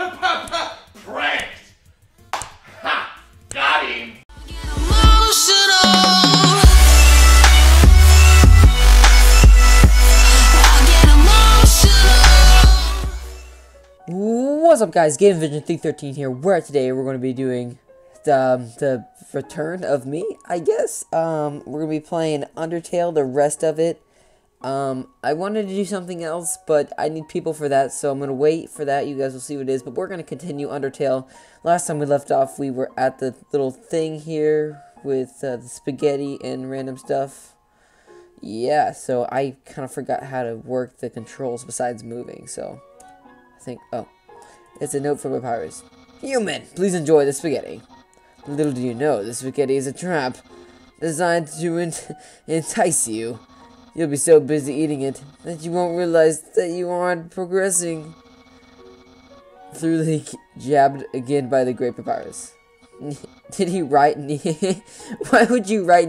Pranked! Ha! Got him! What's up guys, Game Vision 313 here, where today we're going to be doing the, the return of me, I guess. Um, we're going to be playing Undertale, the rest of it. Um, I wanted to do something else, but I need people for that, so I'm going to wait for that. You guys will see what it is, but we're going to continue Undertale. Last time we left off, we were at the little thing here with uh, the spaghetti and random stuff. Yeah, so I kind of forgot how to work the controls besides moving, so... I think, oh, it's a note from Papyrus. Human, please enjoy the spaghetti. Little do you know, the spaghetti is a trap designed to entice you. You'll be so busy eating it that you won't realize that you aren't progressing. Through the jabbed again by the great Papyrus. Did he write Why would you write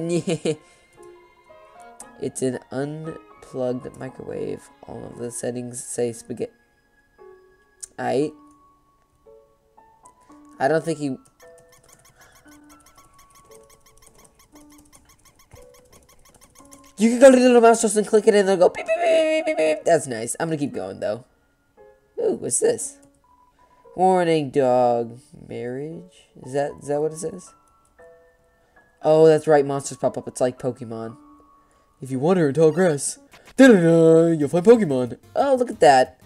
It's an unplugged microwave. All of the settings say spaghetti. I I don't think he You can go to the little mouse and click it and they'll go beep, beep, beep, beep, beep. That's nice. I'm gonna keep going though. Ooh, what's this? Warning dog marriage. Is that is that what it says? Oh, that's right, monsters pop up. It's like Pokemon. If you wander in tall grass, da -da -da, you'll find Pokemon. Oh, look at that.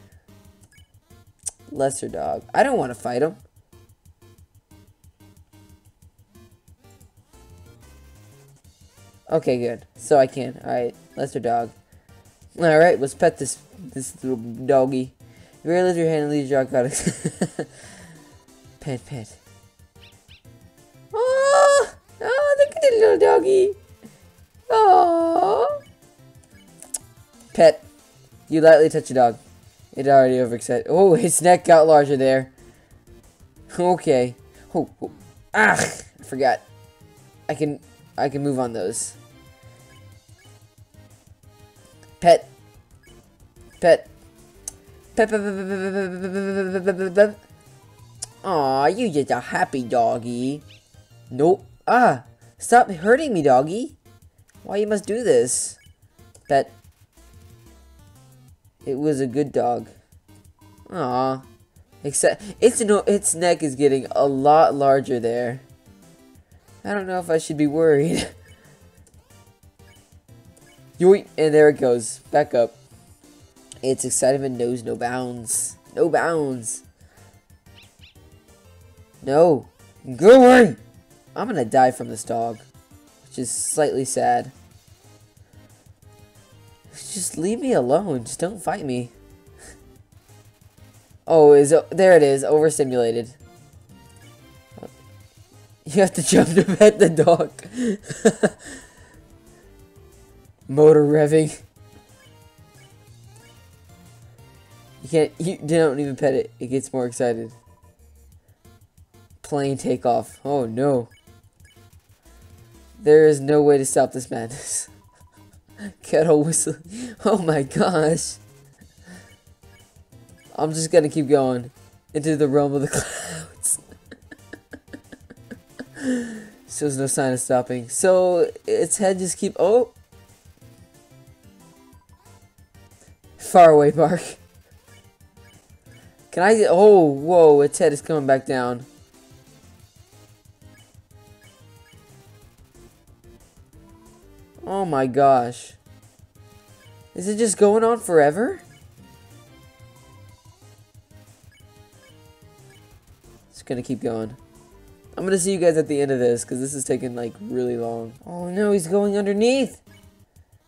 Lesser dog. I don't want to fight him. Okay, good. So I can. Alright, lesser dog. Alright, let's pet this this little doggy. You really lift your hand and leave your dog pet, pet. Oh, oh, look at the little doggy. Oh. Pet. You lightly touch a dog. It already overexcited. Oh, his neck got larger there. Okay. Oh, oh. ah, I forgot. I can, I can move on those. Pet. Pet. Pet. Pet. Aw, you just a happy doggy. Nope. Ah, stop hurting me, doggy. Why you must do this? Pet. It was a good dog. Aw. Except, its, no, its neck is getting a lot larger there. I don't know if I should be worried. Yoink, and there it goes. Back up. Its excitement knows no bounds. No bounds. No. Go away! I'm gonna die from this dog. Which is slightly sad. Just leave me alone. Just don't fight me. Oh, is there it is. Overstimulated. You have to jump to pet the dog. Motor revving. You can't. You don't even pet it. It gets more excited. Plane takeoff. Oh no. There is no way to stop this madness. Kettle whistle. Oh my gosh. I'm just gonna keep going into the realm of the clouds. Shows no sign of stopping. So its head just keep oh far away bark. Can I oh whoa its head is coming back down. Oh my gosh. Is it just going on forever? It's gonna keep going. I'm gonna see you guys at the end of this, because this is taking, like, really long. Oh no, he's going underneath!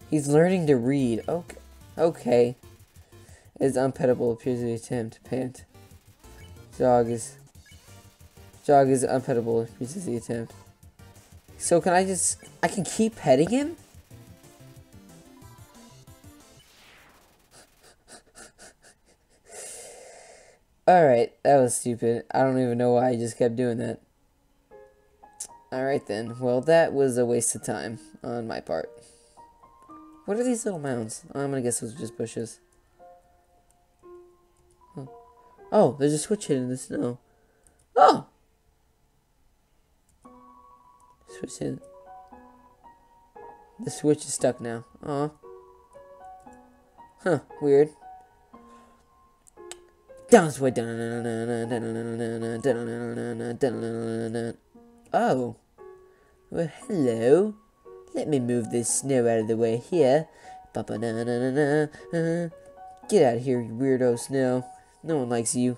He's learning to read. Okay. Okay. It's unpettable, appears to attempt. Pant. Jog is... Jog is unpettable, appears to the attempt. So can I just... I can keep petting him? Alright, that was stupid. I don't even know why I just kept doing that. Alright then, well that was a waste of time on my part. What are these little mounds? Oh, I'm gonna guess those are just bushes. Oh, there's a switch hidden in the snow. Oh! Switch hidden. The switch is stuck now. Aw. Huh, weird. Down this way. Oh. Well, hello. Let me move this snow out of the way here. Get out of here, you weirdo snow. No one likes you.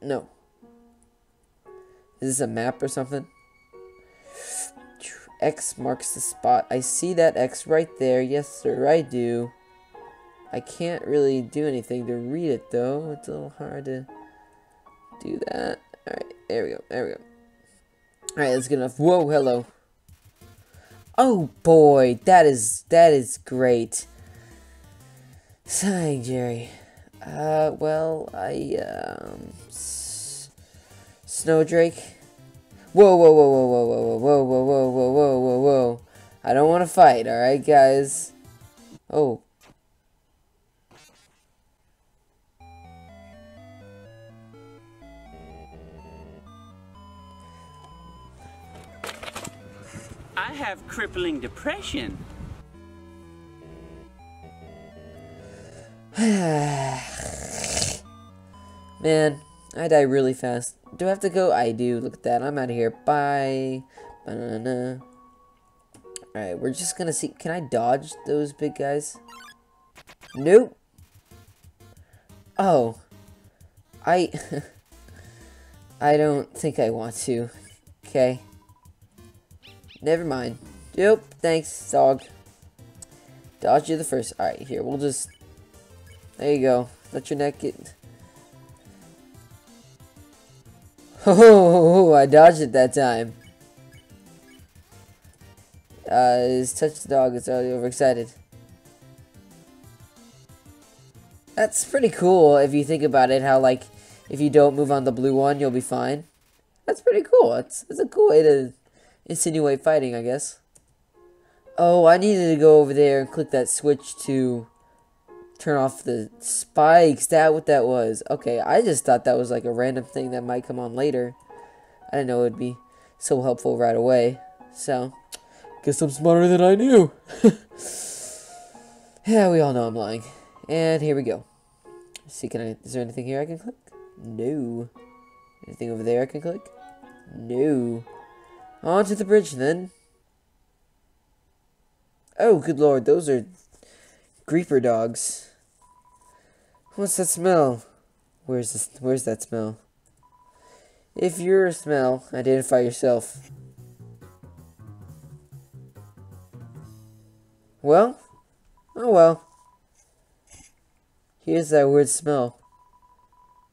No. Is this a map or something? X marks the spot. I see that X right there. Yes, sir, I do. I can't really do anything to read it, though. It's a little hard to do that. Alright, there we go. There we go. Alright, that's good enough. Whoa, hello. Oh, boy. That is, that is great. Sighing, Jerry. Uh, well, I, um... Snowdrake. Whoa, whoa, whoa, whoa, whoa, whoa, whoa, whoa, whoa, whoa, whoa, whoa, whoa. I don't want to fight, alright, guys? Oh. I have crippling depression. Man, I die really fast. Do I have to go? I do. Look at that. I'm out of here. Bye. Banana. Alright, we're just gonna see. Can I dodge those big guys? Nope. Oh. I... I don't think I want to. Okay. Never mind. Nope. Thanks, dog. Dodge you the first. Alright, here. We'll just... There you go. Let your neck get... Oh, I dodged it that time. Uh, his touch the dog is already overexcited. That's pretty cool if you think about it, how, like, if you don't move on the blue one, you'll be fine. That's pretty cool. It's, it's a cool way to insinuate fighting, I guess. Oh, I needed to go over there and click that switch to turn off the spikes. That what that was. Okay, I just thought that was like a random thing that might come on later. I didn't know it would be so helpful right away. So, guess I'm smarter than I knew. yeah, we all know I'm lying. And here we go. Let's see, can I? Is there anything here I can click? No. Anything over there I can click? No. On to the bridge then. Oh, good lord, those are Creeper dogs. What's that smell? Where's this? Where's that smell? If you're a smell, identify yourself. Well, oh well. Here's that weird smell.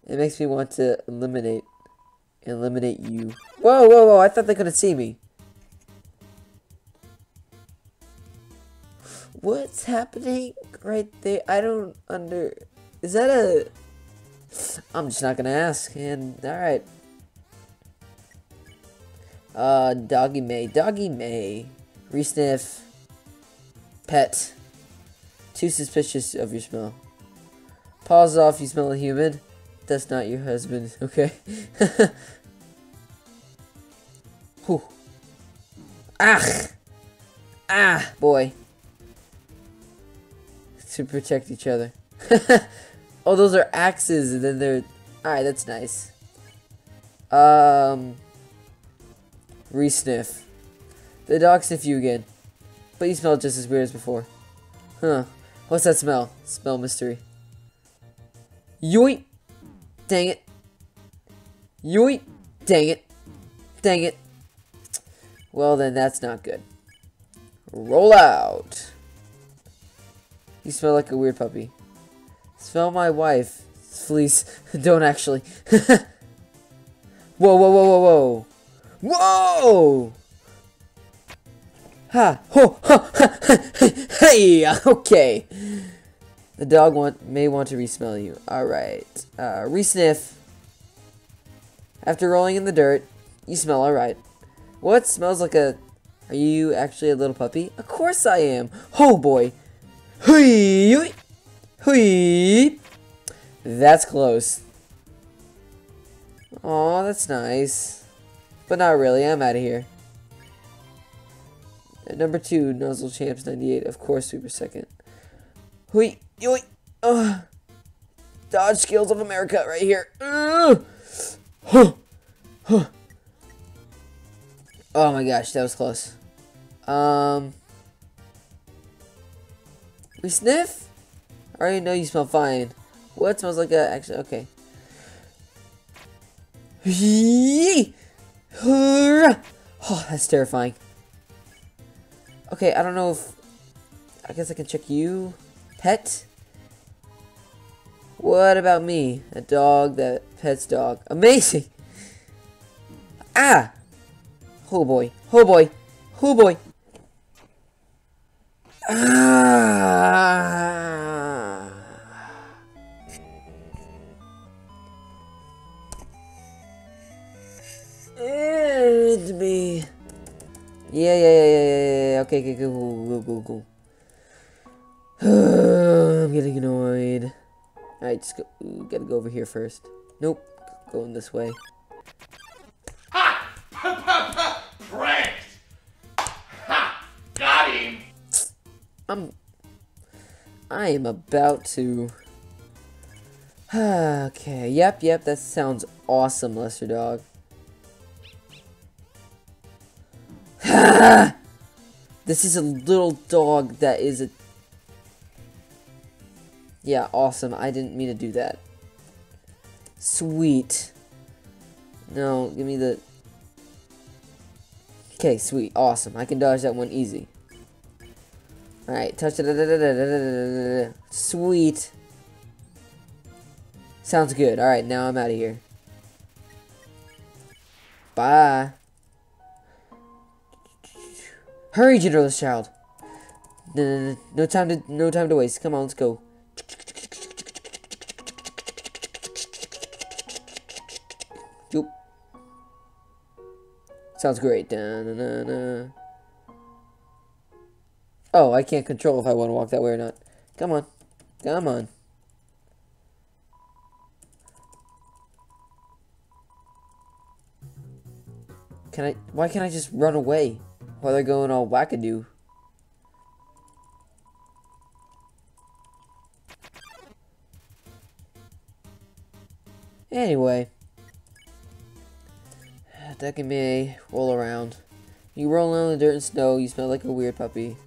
It makes me want to eliminate, eliminate you. Whoa, whoa, whoa! I thought they couldn't see me. What's happening right there? I don't under... Is that a... I'm just not gonna ask, and alright. Uh, Dogamy. Doggy May. Resniff. Pet. Too suspicious of your smell. Paws off, you smell a human. That's not your husband, okay? Whew. Ah! Ah, boy to protect each other. oh, those are axes, and then they're... Alright, that's nice. Um... Resniff. The dog sniff you again. But you smell just as weird as before. Huh. What's that smell? Smell mystery. Yoink! Dang it. Yoink! Dang it. Dang it. Well, then that's not good. Roll out. You smell like a weird puppy. Smell my wife. Please, don't actually. whoa, whoa, whoa, whoa, whoa! Whoa! Ha! Ho! Ha! ha hey! Okay. The dog want may want to resmell you. Alright. Uh, resniff. After rolling in the dirt, you smell alright. What? Smells like a... Are you actually a little puppy? Of course I am! Oh boy! Hui! Hui! That's close. Oh, that's nice. But not really, I'm out of here. At number two, Nozzle Champs 98, of course, super second. Hui! Yoi! Ugh. Dodge skills of America right here. Ugh. Huh. Huh. Oh my gosh, that was close. Um, we sniff? I already know you smell fine. What smells like a actually okay. Oh, that's terrifying. Okay, I don't know if I guess I can check you. Pet? What about me? A dog that pets dog. Amazing! Ah! Oh boy. Oh boy. Oh boy. Ah! It's me. Yeah, yeah, yeah, yeah, yeah, yeah. Okay, okay, go, go, go, go, go. I'm getting annoyed. Alright, just go. Ooh, gotta go over here first. Nope. Going this way. Ha! Pa pa! Pranked! Ha! Got him! I'm. I am about to. okay. Yep. Yep. That sounds awesome, Lesser Dog. This is a little dog that is a. Yeah, awesome. I didn't mean to do that. Sweet. No, give me the. Okay, sweet. Awesome. I can dodge that one easy. Alright, touch it. Sweet. Sounds good. Alright, now I'm out of here. Bye. Hurry, genderless child. No, no, no, time to no time to waste. Come on, let's go. Yoop. Sounds great. Da, na, na, na. Oh, I can't control if I want to walk that way or not. Come on. Come on. Can I... Why can't I just run away while they're going all wackadoo? Anyway. That can be roll around. You roll around in the dirt and snow, you smell like a weird puppy.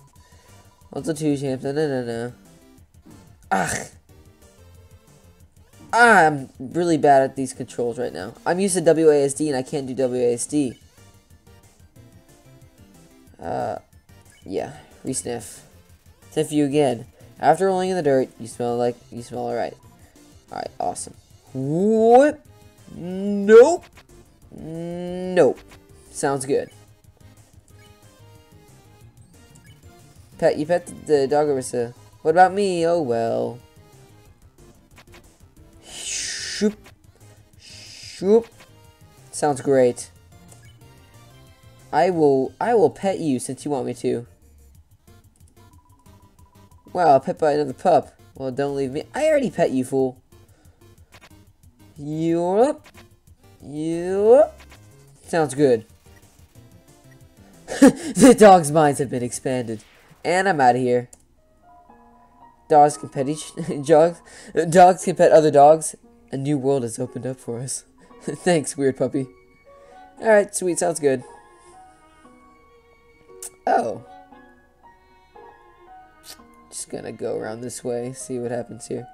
Also two champs, no no no no. Ugh. Ah, I'm really bad at these controls right now. I'm used to WASD and I can't do WASD. Uh, yeah, resniff. Sniff you again. After rolling in the dirt, you smell like, you smell alright. Alright, awesome. What? Nope. Nope. Sounds good. Pet, you pet the Dogaressa. What about me? Oh well. Shoop. Shoop. Sounds great. I will I will pet you since you want me to. Wow, pet by another pup. Well, don't leave me. I already pet you, fool. Yup. Yup. Sounds good. the dog's minds have been expanded. And I'm out of here. Dogs can pet each dogs. Dogs can pet other dogs. A new world has opened up for us. Thanks, weird puppy. All right, sweet. Sounds good. Oh. Just gonna go around this way, see what happens here.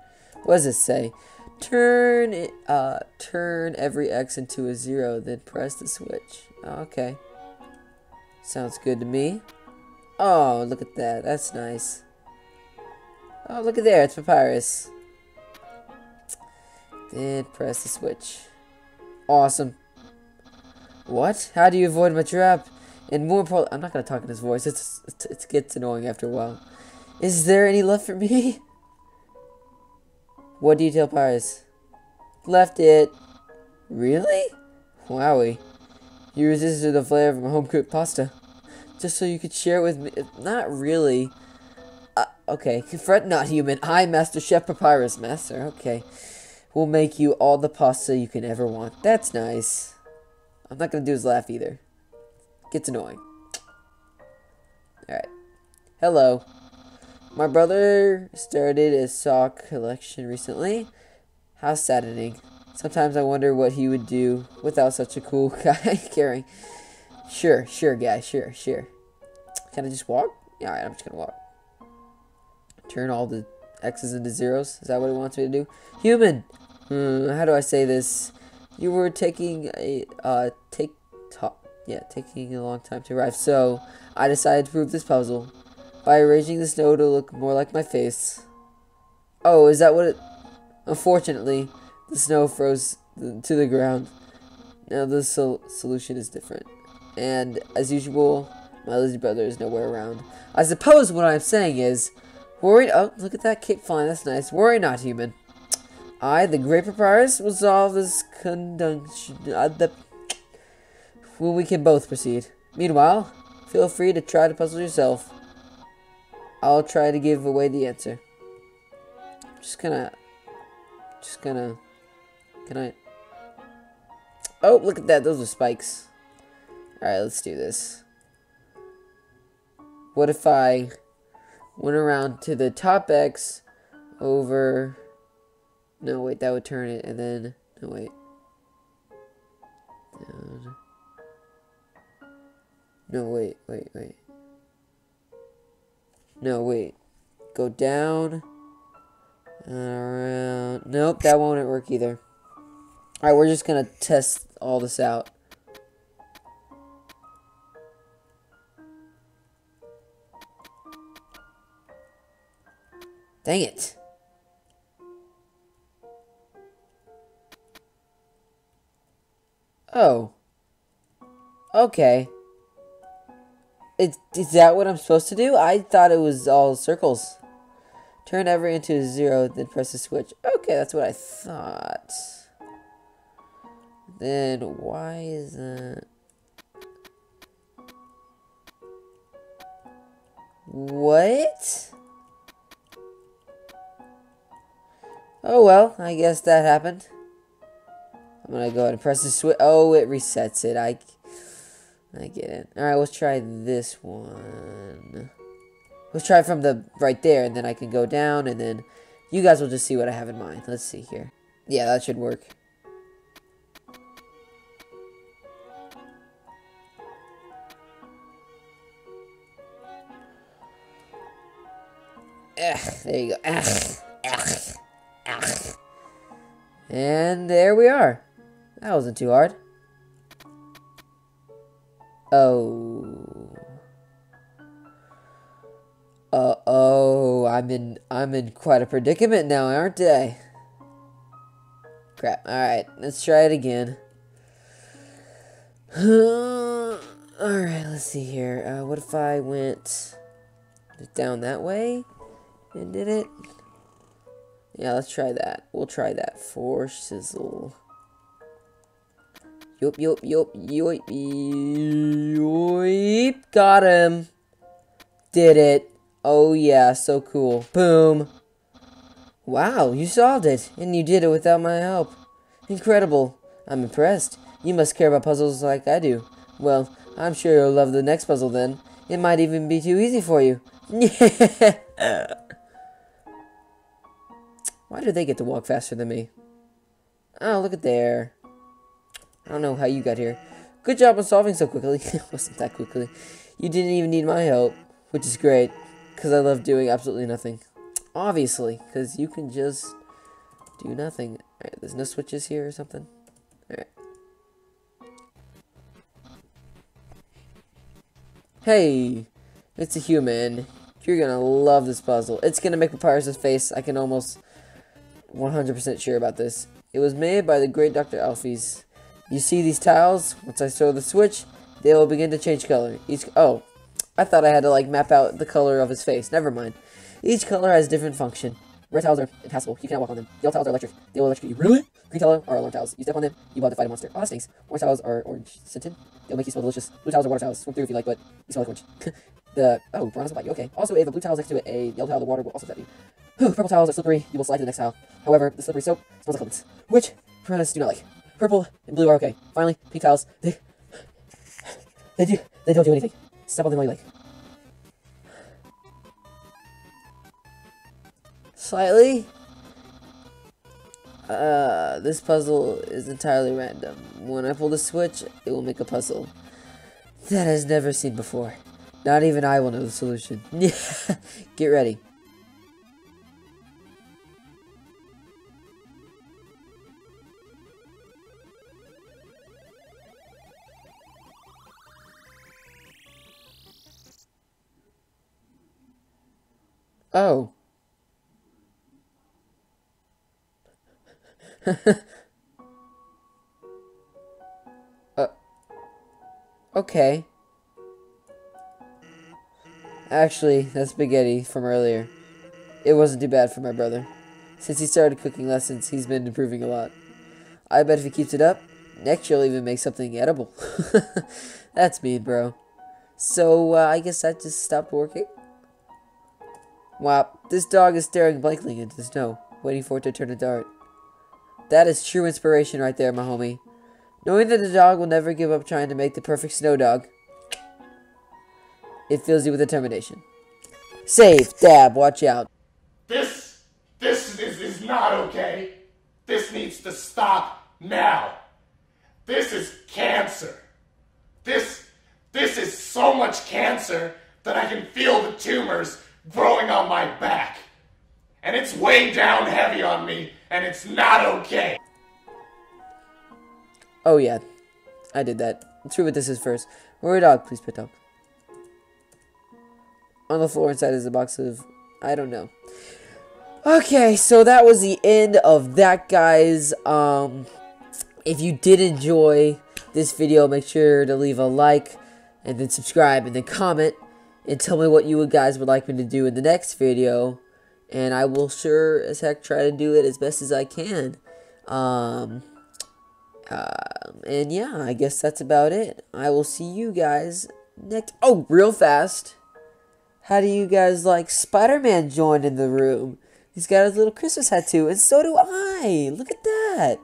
What does it say? Turn it, uh, turn every X into a zero, then press the switch. Okay. Sounds good to me. Oh, look at that. That's nice. Oh, look at there. It's Papyrus. Then press the switch. Awesome. What? How do you avoid my trap? And more importantly, I'm not to talk in his voice. It's, it's, it gets annoying after a while. Is there any left for me? What do you tell Papyrus? Left it. Really? Wowie. You resisted the flavor of my home-cooked pasta just so you could share it with me. Not really. Uh, okay. Fret not, human. I, Master Chef Papyrus Master. Okay. We'll make you all the pasta you can ever want. That's nice. I'm not gonna do his laugh either. Gets annoying. Alright. Hello. My brother started a sock collection recently. How saddening. Sometimes I wonder what he would do without such a cool guy carrying. Sure, sure, guy, sure, sure. Can I just walk? Yeah, alright, I'm just gonna walk. Turn all the X's into zeros? Is that what he wants me to do? Human! Hmm, how do I say this? You were taking a, uh, take, yeah, taking a long time to arrive, so I decided to prove this puzzle by arranging the snow to look more like my face. Oh, is that what it... Unfortunately, the snow froze to the ground. Now the sol solution is different. And, as usual, my lazy brother is nowhere around. I suppose what I'm saying is, worry... Oh, look at that cape flying, that's nice. Worry not, human. I, the Great Papyrus, will solve this conjunction... Uh, the... When we can both proceed. Meanwhile, feel free to try to puzzle yourself. I'll try to give away the answer. Just gonna... Just gonna... Can I... Oh, look at that. Those are spikes. Alright, let's do this. What if I went around to the top X over... No, wait, that would turn it, and then... No, wait. Down. No, wait, wait, wait. No, wait. Go down. Around. Nope, that won't work either. Alright, we're just gonna test all this out. Dang it. Oh. Okay. Is, is that what I'm supposed to do? I thought it was all circles. Turn every into a zero, then press the switch. Okay, that's what I thought. Then why is that? What? Oh well, I guess that happened. I'm gonna go ahead and press the switch. Oh, it resets it. I, I get it. All right, let's try this one. Let's try from the right there, and then I can go down, and then you guys will just see what I have in mind. Let's see here. Yeah, that should work. Ugh, there you go. Ugh, ugh, ugh. And there we are. That wasn't too hard. Oh. Uh oh, I'm in I'm in quite a predicament now, aren't I? Crap. Alright, let's try it again. Alright, let's see here. Uh, what if I went down that way? And did it? Yeah, let's try that. We'll try that for sizzle. Yup, yup, yup, yup, yup. Got him. Did it. Oh yeah, so cool. Boom. Wow, you solved it, and you did it without my help. Incredible. I'm impressed. You must care about puzzles like I do. Well, I'm sure you'll love the next puzzle then. It might even be too easy for you. Why do they get to walk faster than me? Oh, look at there. I don't know how you got here. Good job on solving so quickly. It wasn't that quickly. You didn't even need my help, which is great, because I love doing absolutely nothing. Obviously, because you can just do nothing. Alright, there's no switches here or something. Alright. Hey, it's a human. You're gonna love this puzzle. It's gonna make Papyrus's face. I can almost 100% sure about this. It was made by the great Dr. Alphys. You see these tiles? Once I throw the switch, they will begin to change color. Each Oh, I thought I had to like map out the color of his face. Never mind. Each color has a different function. Red tiles are impassable. You cannot walk on them. Yellow tiles are electric. They will electrocute you. Really? Green tiles are alarm tiles. You step on them, you will fight a monster. Oh, that Orange tiles are orange scented. They'll make you smell delicious. Blue tiles are water tiles. Swim through if you like, but you smell like orange. The oh, bronze will bite you. Okay. Also, if a blue tile is next to it, a yellow tile, the water will also set you. Purple tiles are slippery. You will slide to the next tile. However, the slippery soap smells like clements, which piranhas do not like. Purple and blue are okay. Finally, pink tiles. They they do they don't do anything. Step on them while you like. Slightly. Uh, this puzzle is entirely random. When I pull the switch, it will make a puzzle that has never seen before. Not even I will know the solution. Get ready. Oh. uh, okay. Actually, that's spaghetti from earlier. It wasn't too bad for my brother. Since he started cooking lessons, he's been improving a lot. I bet if he keeps it up, next year he'll even make something edible. that's mean, bro. So, uh, I guess that just stopped working? Wow, this dog is staring blankly into the snow, waiting for it to turn a dart. That is true inspiration right there, my homie. Knowing that the dog will never give up trying to make the perfect snow dog, it fills you with determination. Save, dab, watch out. This, this is, is not okay. This needs to stop now. This is cancer. This, this is so much cancer that I can feel the tumors growing on my back. And it's way down heavy on me, and it's not okay. Oh yeah, I did that. Let's what this is first. Where a dog, please pet dog. On the floor inside is a box of, I don't know. Okay, so that was the end of that, guys. Um, if you did enjoy this video, make sure to leave a like, and then subscribe, and then comment, and tell me what you guys would like me to do in the next video and I will sure as heck try to do it as best as I can. Um, uh, and yeah, I guess that's about it. I will see you guys next. Oh, real fast. How do you guys like Spider-Man joined in the room? He's got his little Christmas hat too, and so do I. Look at that.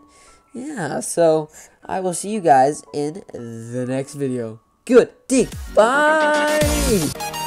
Yeah, so I will see you guys in the next video. Good. Dig. Bye.